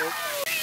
Nope.